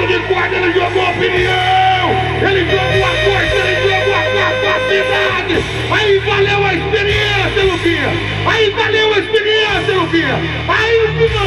Ele de guarda, ele jogou opinião, ele jogou a força, ele jogou a capacidade. Aí valeu a experiência, Luquinha. Aí valeu a experiência, Luquinha. Aí o final.